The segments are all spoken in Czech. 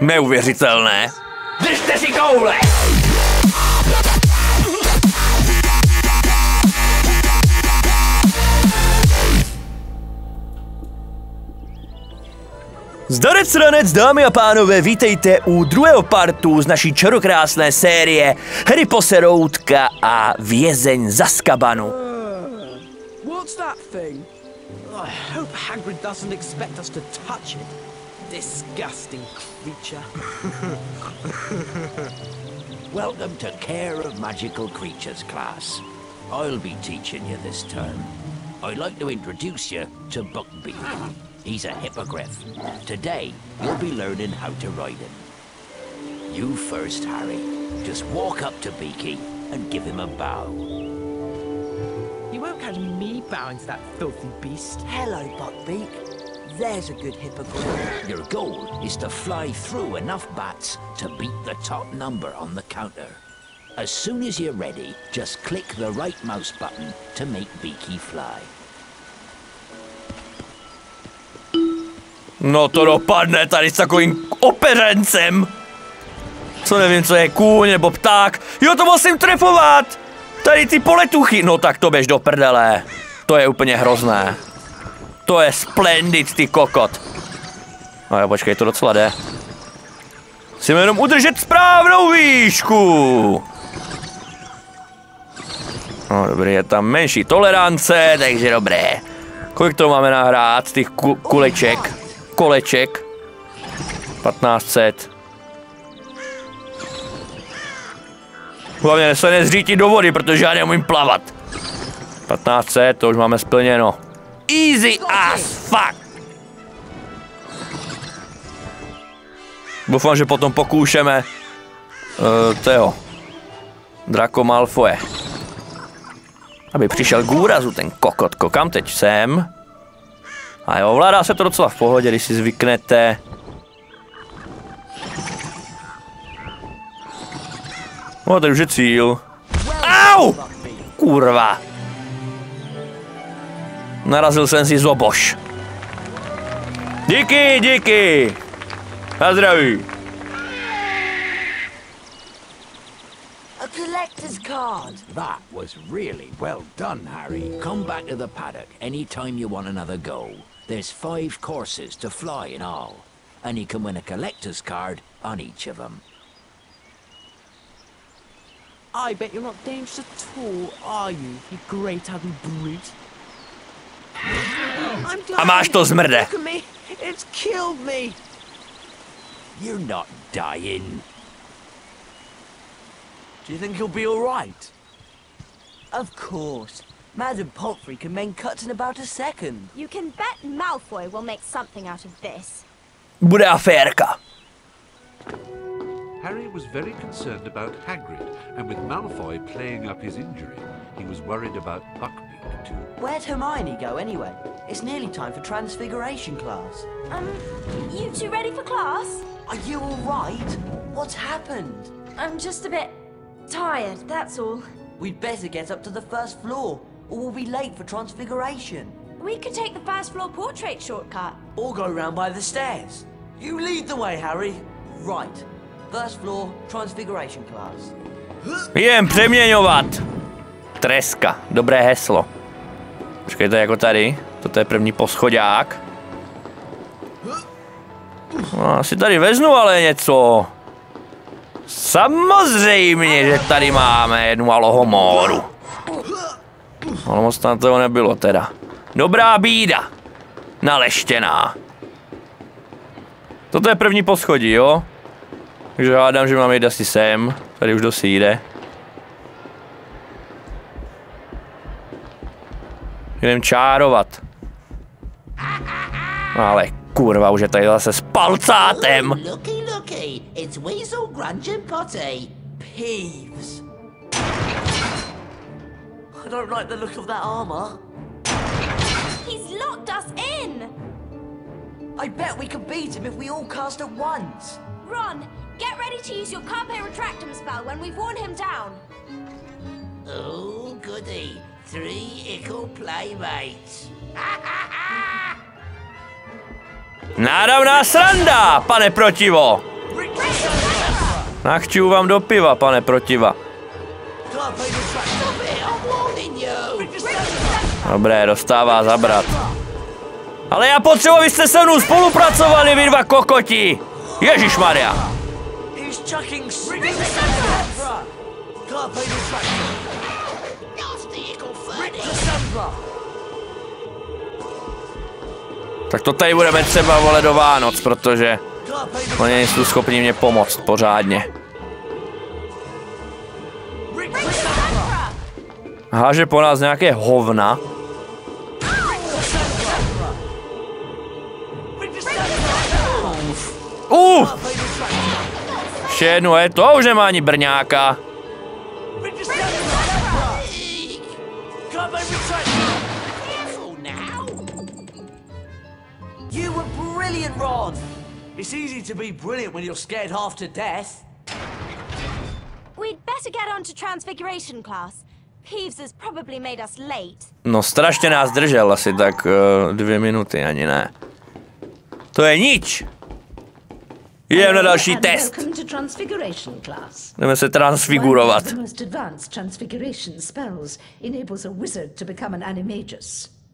Neuvěřitelné. Držte si koule! Zdarec ranec, dámy a pánové, vítejte u druhého partu z naší čarokrásné série Harry Poseroutka a vězeň z Azkabanu. What's that thing? I hope Hagrid doesn't expect us to touch it. Disgusting creature. Welcome to Care of Magical Creatures class. I'll be teaching you this term. I'd like to introduce you to Buckbeak. He's a hippogriff. Today, you'll be learning how to ride him. You first, Harry. Just walk up to Beaky and give him a bow. You won't catch me bowing to that filthy beast. Hello, Buckbeak. There's a good hippogriff. Your goal is to fly through enough bats to beat the top number on the counter. As soon as you're ready, just click the right mouse button to make Beaky fly. No to dopadne tady s takovým opeřencem. Co nevím, co je kůň nebo pták. Jo, to musím trefovat. Tady ty poletuchy. No tak to běž do prdele. To je úplně hrozné. To je splendid, ty kokot. No jo, počkej, to docela jde. Musíme jenom udržet správnou výšku. No dobrý, je tam menší tolerance, takže dobré. Kolik to máme nahrát, těch ku kuleček? Koleček. 1500. Hlavně se nezříti do vody, protože já neumím plavat. 1500, to už máme splněno. Easy as fuck. Doufám, že potom pokoušeme uh, Teo. Draco Malfoje. Aby přišel k úrazu ten kokotko. Kam teď sem? A jo, ovládá se to docela v pohodě, když si zvyknete. No, tady už je cíl. Au! Kurva. Narazil jsem si zoboš. Díky, díky. Na zdraví. A collector's card. That was really well done, Harry. Come back to the paddock anytime you want another go. There's five courses to fly in all, and you can win a collector's card on each of them. I bet you're not dangerous at all, are you, you great ugly brute? I'm A máš to zmrde. Look at me. It's killed me. You're not dying. Do you think he'll be all right? Of course. Madam Pomfrey can make cuts in about a second. You can bet Malfoy will make something out of this. Bude aférka. Harry was very concerned about Hagrid, and with Malfoy playing up his injury, he was worried about Buckbeak too. Where'd Hermione go anyway? It's nearly time for Transfiguration class. Um, you two ready for class? Are you all right? What's happened? I'm just a bit tired, that's all. We'd better get up to the first floor, or we'll be late for Transfiguration. We could take the first floor portrait shortcut. Or go round by the stairs. You lead the way, Harry. Right. First floor, Transfiguration class. Jdem přeměňovat. Treska, dobré heslo. Počkejte, jako tady. Toto je první poschodák. No, asi tady veznu ale něco. Samozřejmě, že tady máme jednu alohomoru. Ale moc tam toho nebylo teda. Dobrá bída. Naleštěná. Toto je první poschodí, jo? Takže hádám, že máme jít asi sem. Tady už dosi jde. Jdem čárovat. Ale kurva, už je tady zase s palcátem. Looky, looky, it's Weasel, Grunge and Potty. Peeves. I don't like the look of that armor. He's locked us in! I bet we could beat him if we all cast at once. Ron, get ready to use your Carpe Retractum spell when we've worn him down. Oh, goody. Three ickle playmates. Nádavná sranda, pane protivo. Nachču vám do piva, pane protiva. Dobré, dostává zabrat. Ale já potřebuji, abyste se mnou spolupracovali, vy dva kokoti! Ježíš Maria! Tak to tady budeme třeba vole do Vánoc, protože oni nejsou schopni mě pomoct pořádně. Háže po nás nějaké hovna. Uh! Ještě jednu je to, už nemá ani brňáka. Brilliant, Rod! It's easy to be brilliant when you're scared half to death. We'd better get on to Transfiguration class. Peeves has probably made us late. No strašně nás držel asi tak uh, dvě minuty, ani ne. To je nič. Jdeme na další test. Welcome to Transfiguration class. Jdeme se transfigurovat.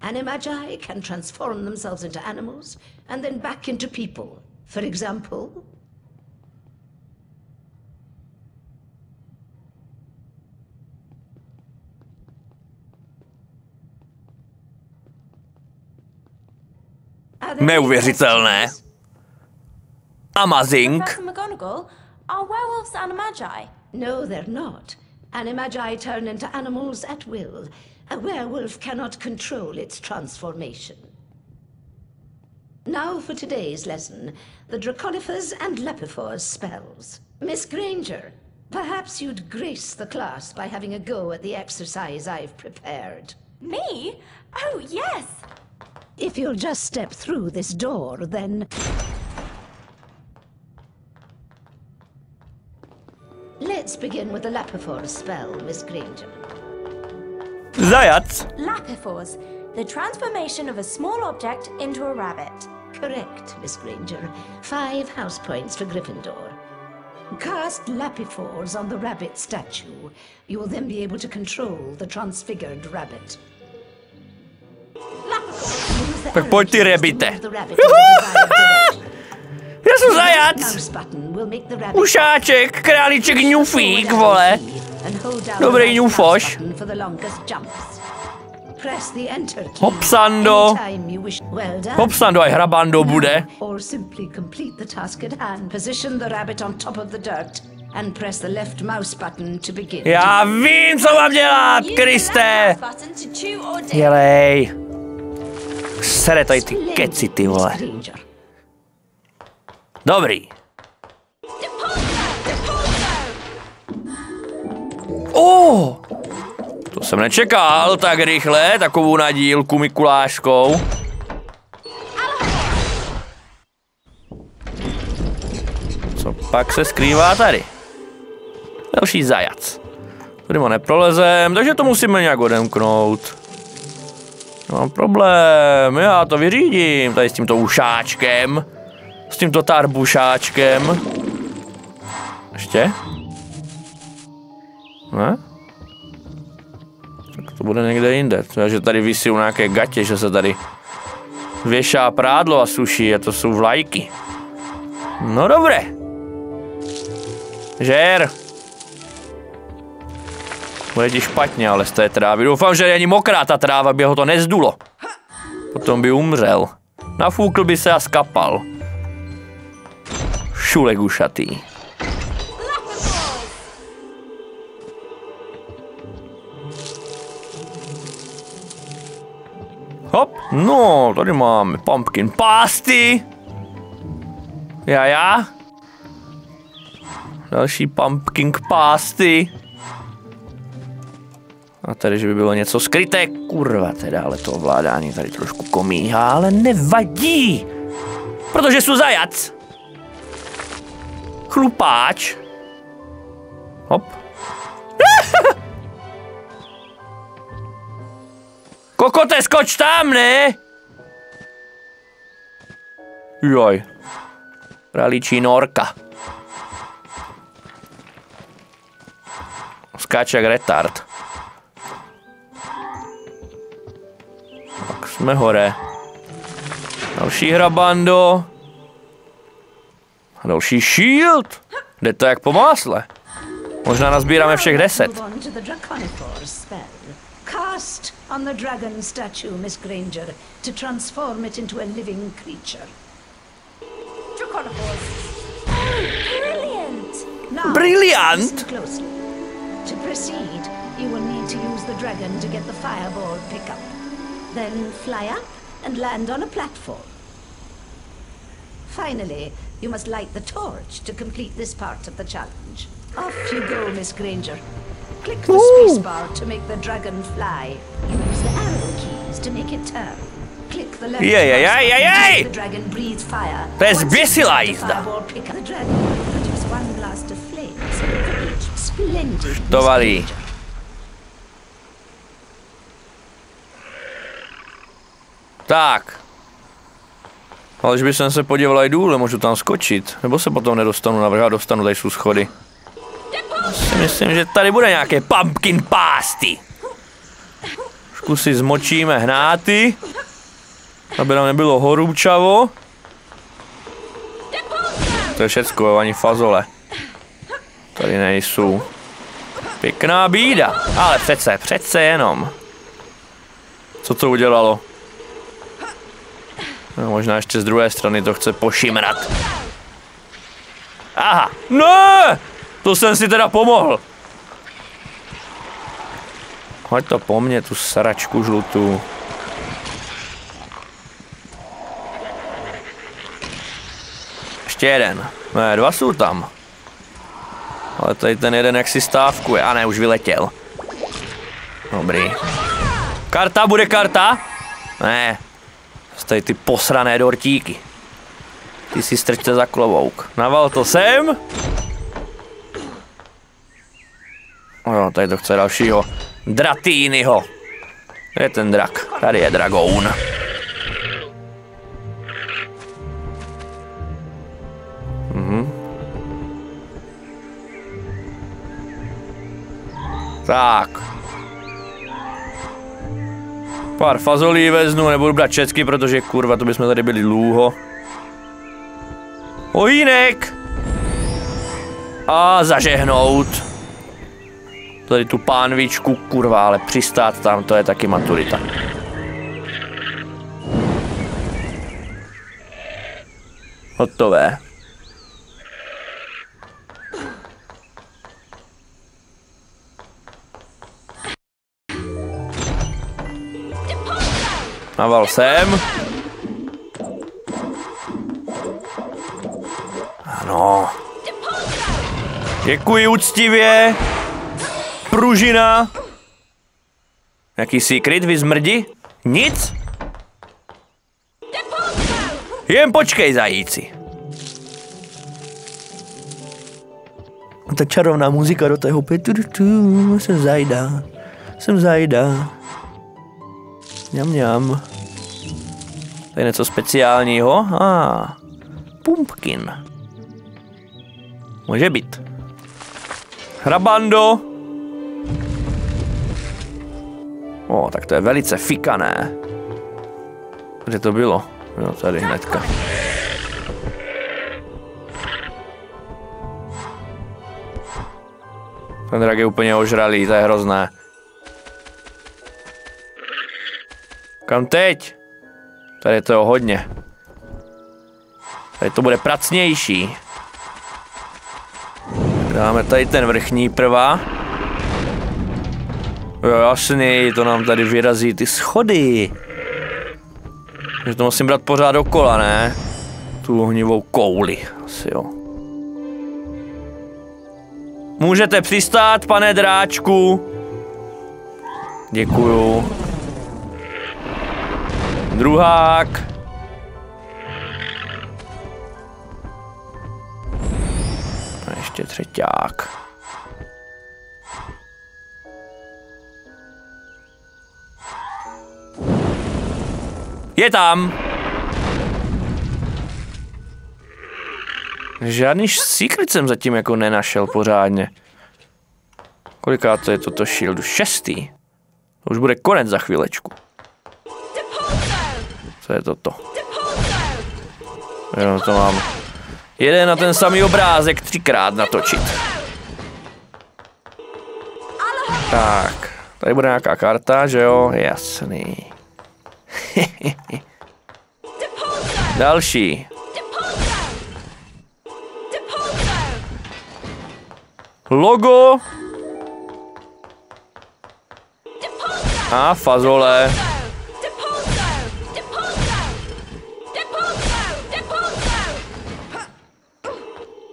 Of the most advanced transfiguration spells enables a wizard to become an animagus. Animagi can transform themselves into animals and then back into people. For example, Are there any Neuvěřitelné. Amazing. Professor McGonagall, are werewolves animagi? No, they're not. Animagi turn into animals at will. A werewolf cannot control its transformation. Now for today's lesson the Draconifers and Lepifors spells. Miss Granger, perhaps you'd grace the class by having a go at the exercise I've prepared. Me? Oh, yes! If you'll just step through this door, then. Let's begin with the Lepifors spell, Miss Granger. Zajac. Lapifors, the transformation of a small object into a rabbit. Correct, Miss Granger. Five house points for Gryffindor. Cast Lapifors on the rabbit statue. You will then be able to control the transfigured rabbit. Use the pojď ty, arrow keys to rebite. rabbit in the. Já jsem zajac. Mouse button will make the rabbit Ušáček, králíček ňufík, forward vole. Dobrý the right mouse ňufoš. button For the longest jumps. Press the enter key Hopsando. anytime you wish. Well done. Hopsando, aj hrabando bude. Or simply complete the task at hand. Position the rabbit on top of the dirt and press the left mouse button to begin. Já vím, co mám dělat, Kriste. Dělej. Sere tady ty keci, ty vole. Dobrý. Oh, to jsem nečekal tak rychle, takovou nadílku Mikulášskou. Co pak se skrývá tady? Další zajac. Tady ho neprolezem, takže to musíme nějak odemknout. Mám problém, já to vyřídím, tady s tímto ušáčkem. S tímto tarbušáčkem. Ještě? Ne? Tak to bude někde jinde. Třeba, že tady visí nějaké gatě, že se tady věšá prádlo a suší a to jsou vlajky. No dobré. Žer. Bude ti špatně, ale z té trávy. Doufám, že není mokrá ta tráva, by ho to nezdulo. Potom by umřel. Nafúkl by se a skapal. Šulek ušatý. Hop, no, tady máme pumpkin pasty. Já, já. Další pumpkin pasty. A tady, že by bylo něco skryté, kurva teda, ale to ovládání tady trošku komíhá, ale nevadí. Protože jsou zajac. Chlupáč. Hop. Kokote, skoč tam, ne? Joj. Kraličí norka. Skáče jak retard. Tak jsme hore. Další hrabando. A další shield. Jde to jak po másle. Možná nazbíráme všech deset. Move on the Draconiphore spell. Cast on the dragon statue, Miss Granger, to transform it into a living creature. Draconophores. Brilliant! Now, Brilliant. listen closely. To proceed, you will need to use the dragon to get the fireball pickup. Then fly up and land on a platform. Finally, you must light the torch to complete this part of the challenge. Off you go, Miss Granger. Click the spacebar to make the dragon fly. The arrow keys to make it turn. Click the left Jej, jej, jej, jej, jej! the dragon breathe fire. To jest jízda. Tak. Ale když bych se podíval i důle, můžu tam skočit. Nebo se potom nedostanu na vrch a dostanu, tady jsou schody. Myslím, že tady bude nějaké pumpkin pasty. Trošku si zmočíme hnáty. Aby nám nebylo horůčavo. To je všecko, ani fazole. Tady nejsou. Pěkná bída. Ale přece, přece jenom. Co to udělalo? No, možná ještě z druhé strany to chce pošimrat. Aha, no! To jsem si teda pomohl. Hoď to po mně, tu sračku žlutou. Ještě jeden. Ne, dva jsou tam. Ale tady ten jeden jak si stávkuje. A ne, už vyletěl. Dobrý. Karta, bude karta? Ne, Tady ty posrané dortíky. Ty si strčte za klobouk. Naval to sem. No, tady to chce dalšího. Dratýnyho. Kde je ten drak? Tady je dragoun. Mhm. Tak. Pár fazolí veznu, nebudu brát česky, protože kurva, to bychom tady byli dlouho. Ojínek! A zažehnout. Tady tu pánvičku, kurva, ale přistát tam, to je taky maturita. Hotové. Naval sem. Ano. Děkuji úctivě. Pružina. Jaký secret, vy zmrdi? Nic? Jen počkej, zajíci. Ta čarovná muzika do toho tu, tu, jsem zajda. Jsem zajda. Mňam, mňam. To je něco speciálního? A ah, pumpkin. Může být. Hrabando. O, tak to je velice fikané. Kde to bylo? Jo, tady hnedka. Ten drak je úplně ožralý, to je hrozné. Kam teď? Tady je toho hodně. Tady to bude pracnější. Dáme tady ten vrchní prvá. Jo, jasný, to nám tady vyrazí ty schody. Takže to musím brát pořád dokola, ne? Tu ohnivou kouli, asi jo. Můžete přistát, pane dráčku. Děkuju. Druhák. A ještě třeťák. Je tam! Žádný secret jsem zatím jako nenašel pořádně. Koliká to je toto shieldu? Šestý. To už bude konec za chvílečku. Co je toto? Jo, to mám. Jeden na ten samý obrázek třikrát natočit. Tak, tady bude nějaká karta, že jo? Jasný. Další. Logo. A fazole.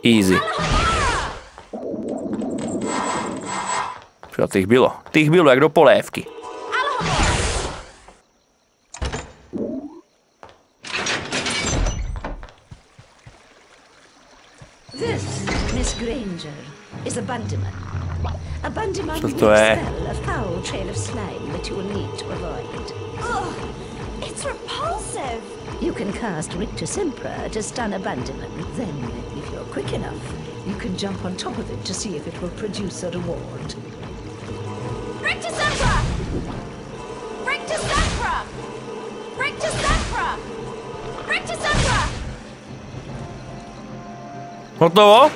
Easy. Čo tých bylo? Tých bylo jak do polévky. It's a claw, or a slime that you will need to avoid. Oh, it's repulsive. You can cast Rictus Impra to stun a Bundyman. Then, if you're quick enough, you can jump on top of it to see if it will produce a reward. Rictus Emperor! Rictus Emperor! Rictus Emperor! Rictus Emperor! Hotovo?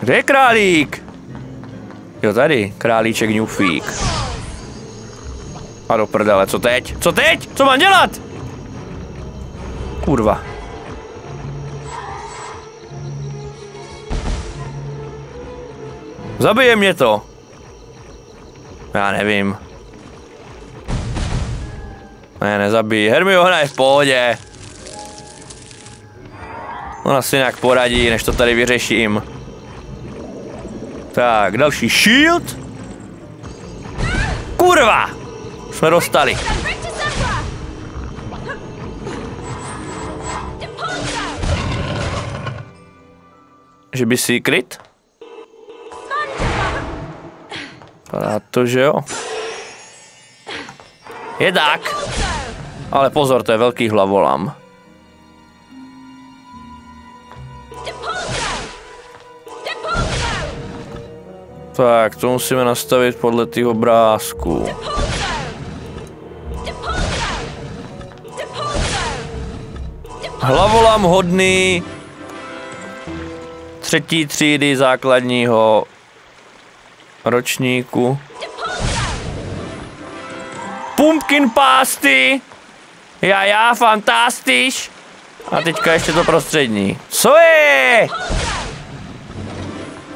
Kde je králík? Jo, tady, králíček Newfík. A do prdele, co teď? Co teď? Co mám dělat? Kurva. Zabije mě to. Já nevím. Ne, nezabij. Hermiona je v pohodě. Ona si nějak poradí, než to tady vyřeším. Tak, další shield. Kurva! Jsme dostali. Že by si kryt? Vypadá to, že jo. Je tak. Ale pozor, to je velký hlavolam. Tak, to musíme nastavit podle těch obrázků. Hlavolam hodný třetí třídy základního ročníku. Pumpkin pasty! Já, já, fantastiš! A teďka ještě to prostřední. Co je?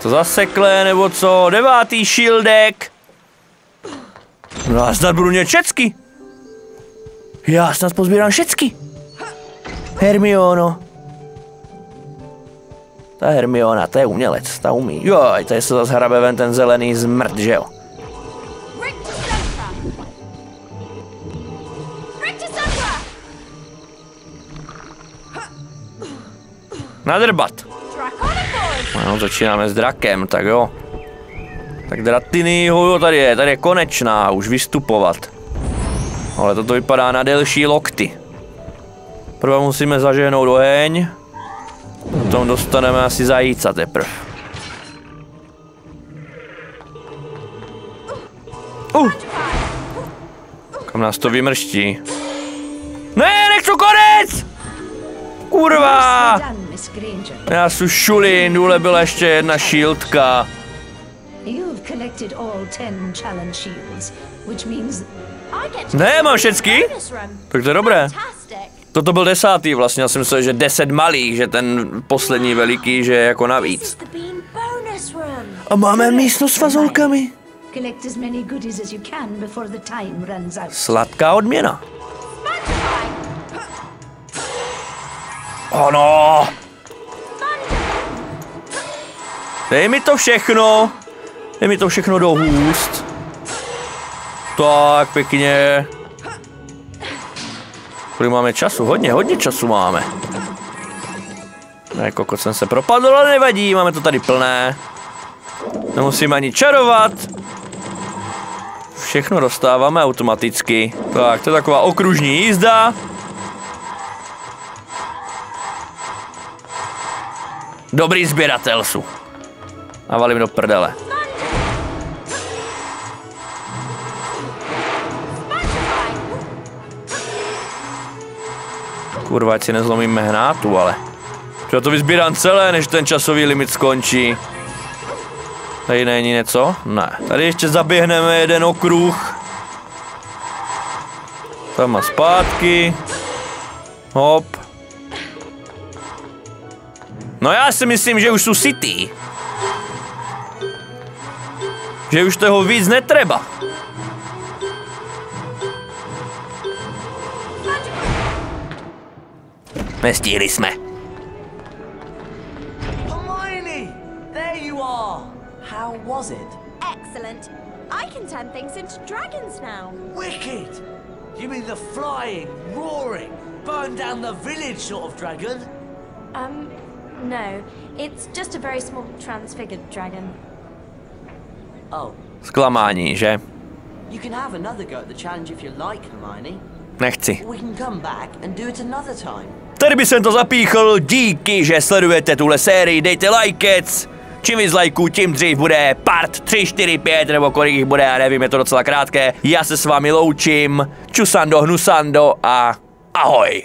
To zaseklé nebo co? Devátý shieldek. No a snad budu mět všecky. Já snad pozbírám všecky. Hermiono. Ta Hermiona, to je umělec, ta umí. Joj, tady se zase hrabe ven ten zelený zmrt, že jo? Nadrbat. No, začínáme s drakem, tak jo. Tak Dratiny, jo, tady je, tady je konečná, už vystupovat. Ale toto vypadá na delší lokty. Prvé musíme zažehnout oheň. Potom dostaneme asi zajíca teprv. Uh. Kam nás to vymrští? Ne, nechci konec! Kurva! Já jsem šulín, důle byla ještě jedna šíldka. Ne, mám všecky? Tak to je dobré. Toto byl desátý vlastně, já jsem myslel, že deset malých, že ten poslední veliký, že je jako navíc. A máme místnost s fazolkami. collect as many goodies Dej mi to všechno. Dej mi to všechno do hůst. Tak, pěkně. Kolik máme času? Hodně, hodně času máme. Ne, kokot jsem se propadl, ale nevadí, máme to tady plné. Nemusím ani čarovat. Všechno dostáváme automaticky. Tak, to je taková okružní jízda. Dobrý sběratel jsou. A valím do prdele. Kurva, ať si nezlomíme hnátu, ale... Já to vyzbírám celé, než ten časový limit skončí. Tady není něco? Ne. Tady ještě zaběhneme jeden okruh. Tam a zpátky. Hop. No já si myslím, že už jsou city. Že už toho víc netreba. Nestihli jsme. Hermione! There you are! How was it? Excellent. I can turn things into dragons now. Wicked! You mean the flying, roaring, burn down the village sort of dragon? Um, no. It's just a very small transfigured dragon. Oh, Zklamání, že? Nechci. Tady by jsem to zapíchl, díky, že sledujete tuhle sérii, dejte lajkec. Čím víc lajků, tím dřív bude part 3, 4, 5, nebo kolik jich bude, já nevím, je to docela krátké. Já se s vámi loučím, čusando, hnusando a ahoj.